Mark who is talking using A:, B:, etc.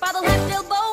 A: by the left elbow.